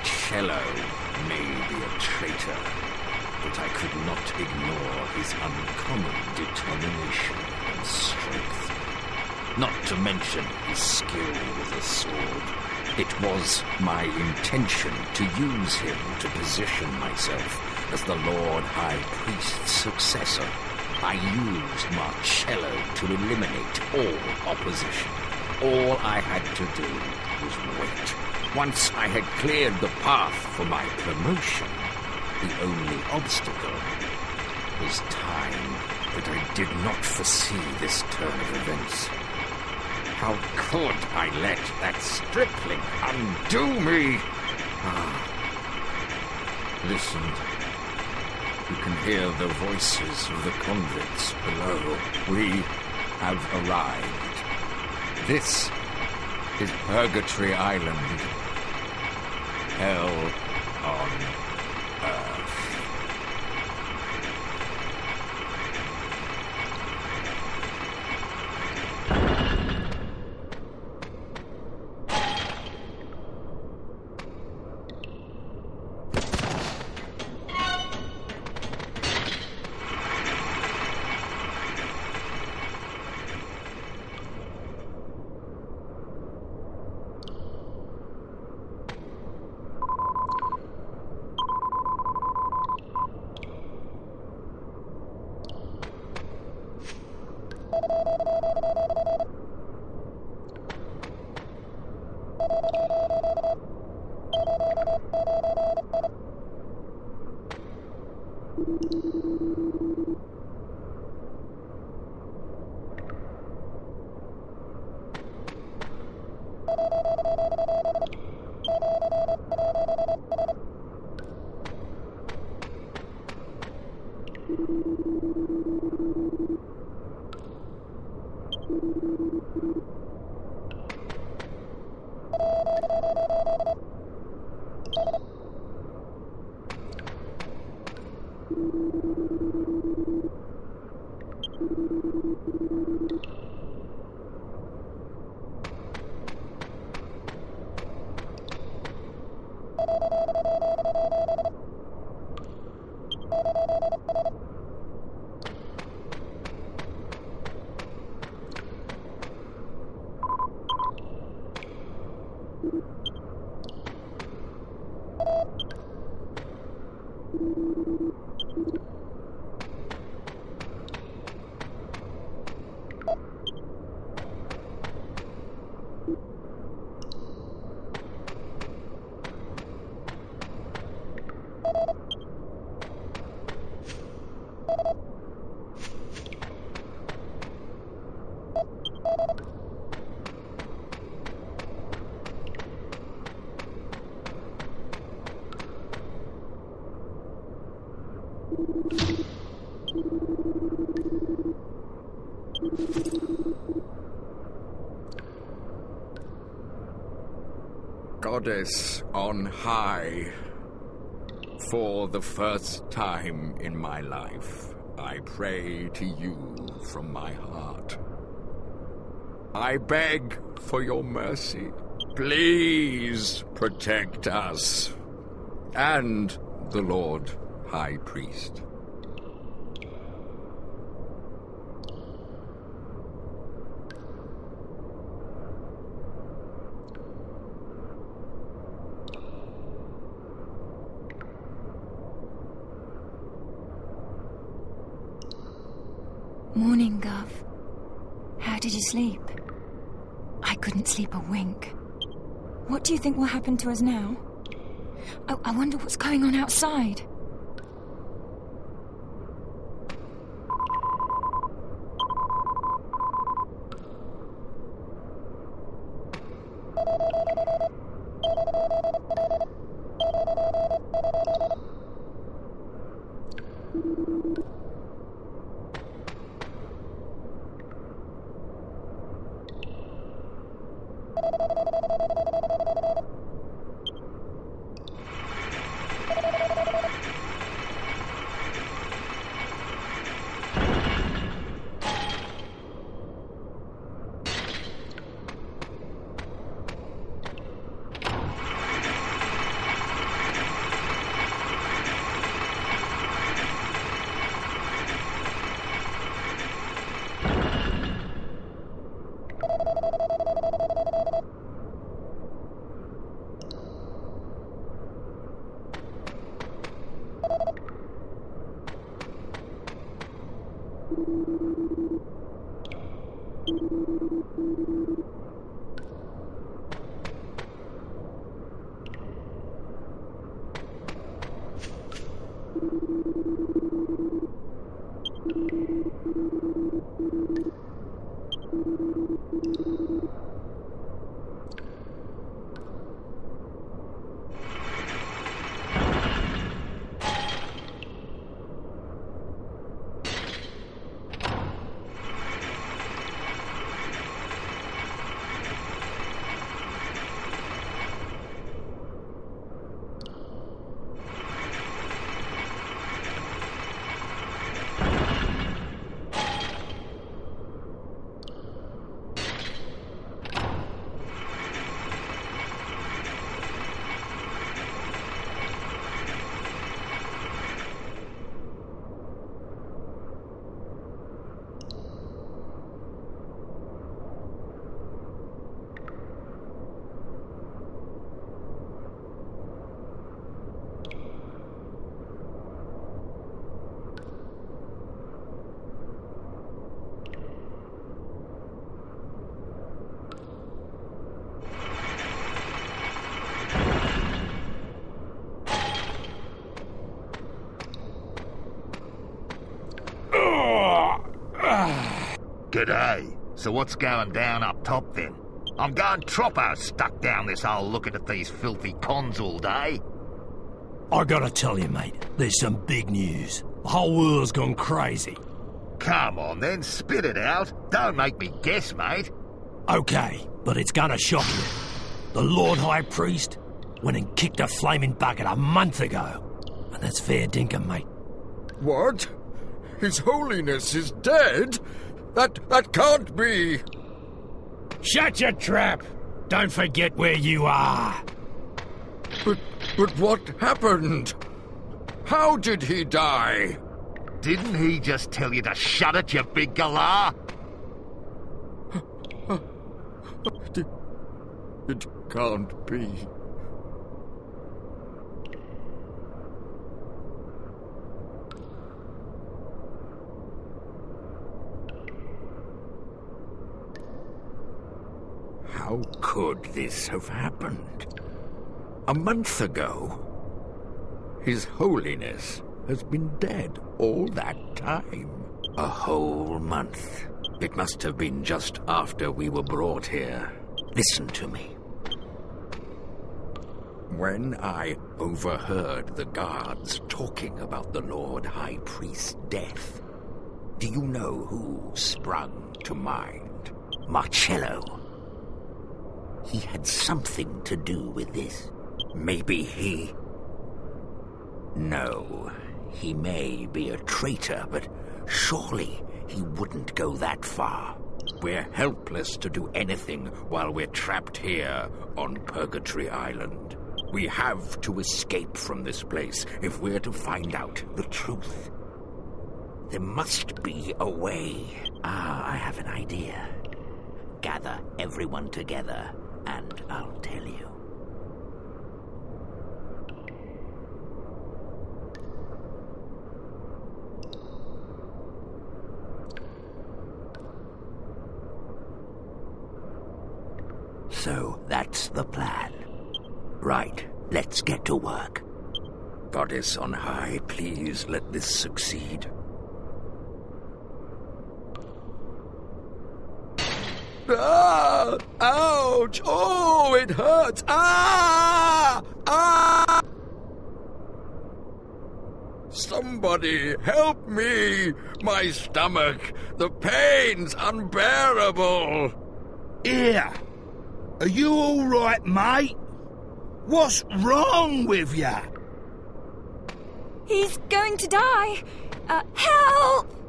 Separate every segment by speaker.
Speaker 1: Marcello may be a traitor, but I could not ignore his uncommon determination and strength. Not to mention his skill with a sword. It was my intention to use him to position myself as the Lord High Priest's successor. I used Marcello to eliminate all opposition. All I had to do was wait. Once I had cleared the path for my promotion, the only obstacle was time. But I did not foresee this turn of events. How could I let that stripling undo me? Ah. Listen. You can hear the voices of the convicts below. We have arrived. This is Purgatory Island. Hell on Earth. Goddess on high, for the first time in my life, I pray to you from my heart. I beg for your mercy. Please protect us and the Lord High Priest.
Speaker 2: Morning, Gov. How did you sleep? I couldn't sleep a wink. What do you think will happen to us now? Oh, I wonder what's going on outside. 何?
Speaker 3: G'day. So what's going down up top then? I'm going troppo stuck down this hole looking at these filthy cons all day.
Speaker 4: I gotta tell you, mate, there's some big news. The whole world's gone crazy.
Speaker 3: Come on then, spit it out. Don't make me guess, mate.
Speaker 4: Okay, but it's gonna shock you. The Lord High Priest went and kicked a flaming bucket a month ago. And that's fair dinkum, mate.
Speaker 5: What? His Holiness is dead? That that can't be.
Speaker 4: Shut your trap! Don't forget where you are.
Speaker 5: But but what happened? How did he die?
Speaker 3: Didn't he just tell you to shut it, you big galah?
Speaker 5: It, it can't be.
Speaker 6: How could this have happened? A month ago? His Holiness has been dead all that time.
Speaker 1: A whole month. It must have been just after we were brought here. Listen to me. When I overheard the guards talking about the Lord High Priest's death, do you know who sprung to mind? Marcello. He had something to do with this. Maybe he... No, he may be a traitor, but surely he wouldn't go that far. We're helpless to do anything while we're trapped here on Purgatory Island. We have to escape from this place if we're to find out the truth. There must be a way. Ah, I have an idea. Gather everyone together, and I'll tell you. So that's the plan. Right, let's get to work. Goddess on high, please let this succeed.
Speaker 5: Ah! Ouch! Oh, it hurts! Ah! Ah! Somebody help me! My stomach! The pain's unbearable!
Speaker 7: Here. Are you all right, mate? What's wrong with you?
Speaker 2: He's going to die. Uh, help!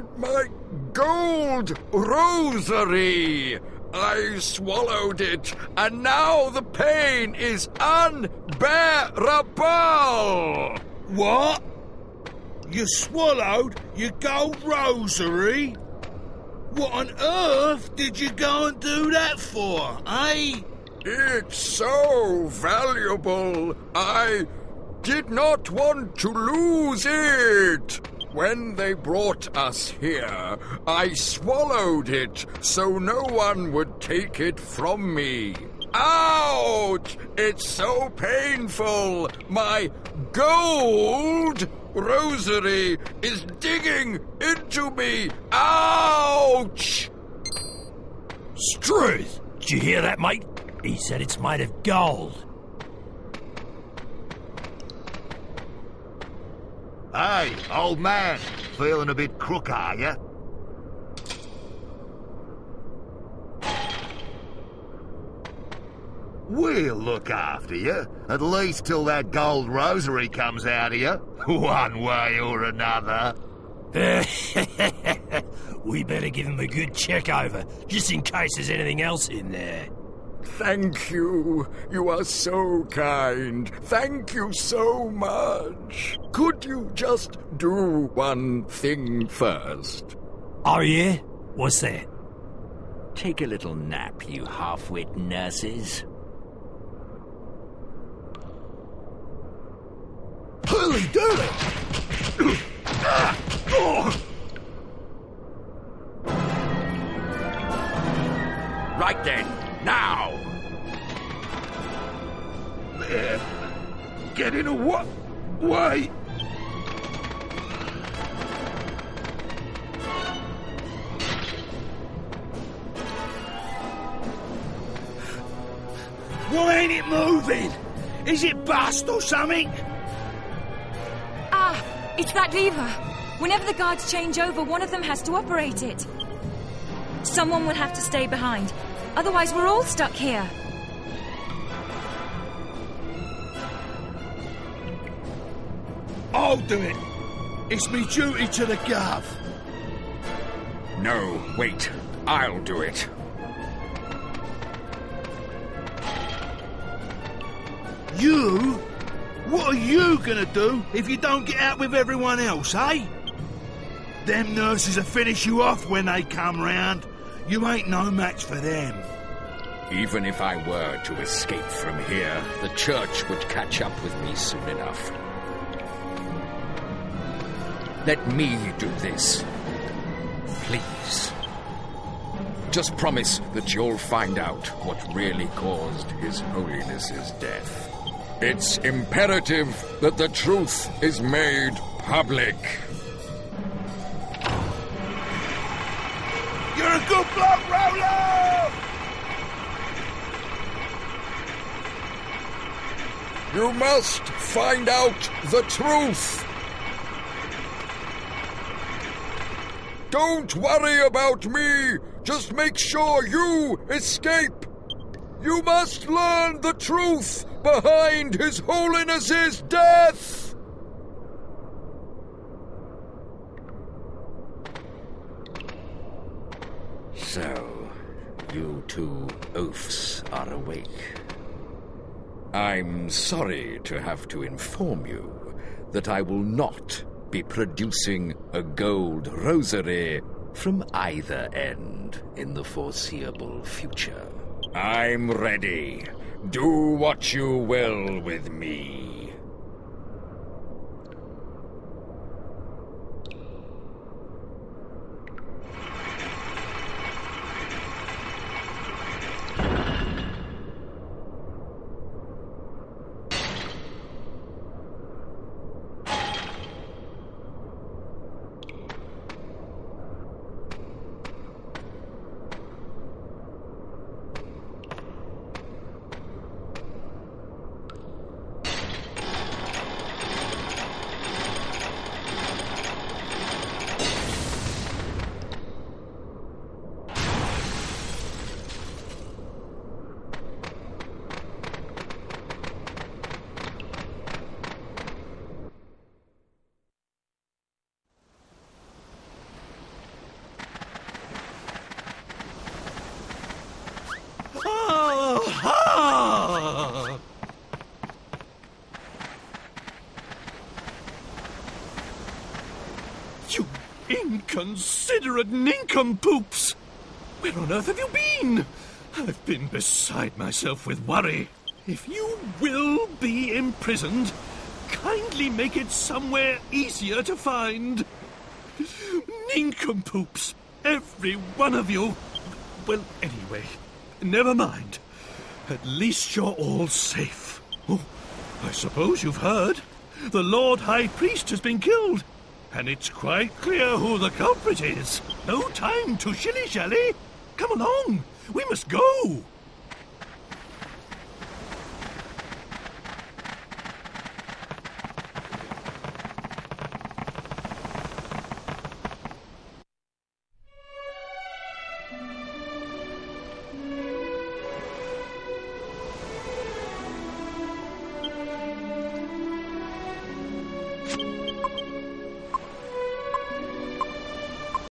Speaker 5: My gold rosary! I swallowed it, and now the pain is unbearable!
Speaker 7: What? You swallowed your gold rosary? What on earth did you go and do that for, eh?
Speaker 5: It's so valuable. I did not want to lose it. When they brought us here, I swallowed it so no one would take it from me. Ouch! It's so painful. My gold rosary is digging into me. Ouch!
Speaker 4: Struth! Did you hear that, mate? He said it's made of gold.
Speaker 3: Hey, old man, feeling a bit crook, are you? We'll look after you, at least till that gold rosary comes out of you, one way or another.
Speaker 4: we better give him a good check over, just in case there's anything else in there.
Speaker 5: Thank you. You are so kind. Thank you so much. Could you just do one thing first?
Speaker 4: Are yeah? What's that?
Speaker 8: Take a little nap, you half-wit nurses.
Speaker 4: Holy dooly!
Speaker 1: Right then,
Speaker 3: Get in a what? Way.
Speaker 7: Why ain't it moving? Is it bust or something?
Speaker 2: Ah, it's that lever. Whenever the guards change over, one of them has to operate it. Someone will have to stay behind. Otherwise, we're all stuck here.
Speaker 7: I'll do it. It's me duty to the gov.
Speaker 1: No, wait. I'll do it.
Speaker 7: You? What are you gonna do if you don't get out with everyone else, eh? Them nurses will finish you off when they come round. You ain't no match for them.
Speaker 1: Even if I were to escape from here, the church would catch up with me soon enough. Let me do this. Please. Just promise that you'll find out what really caused His Holiness's death.
Speaker 5: It's imperative that the truth is made public.
Speaker 7: You're a good bloke, Rolo!
Speaker 5: You must find out the truth. Don't worry about me. Just make sure you escape. You must learn the truth behind His Holiness's death.
Speaker 1: So, you two oafs are awake. I'm sorry to have to inform you that I will not be producing a gold rosary from either end in the foreseeable future. I'm ready. Do what you will with me.
Speaker 9: Inconsiderate nincompoops! Where on earth have you been? I've been beside myself with worry. If you will be imprisoned, kindly make it somewhere easier to find. Nincompoops! Every one of you! Well, anyway, never mind. At least you're all safe. Oh, I suppose you've heard. The Lord High Priest has been killed, and it's quite clear who the culprit is. No time to shilly shally. Come along, we must go.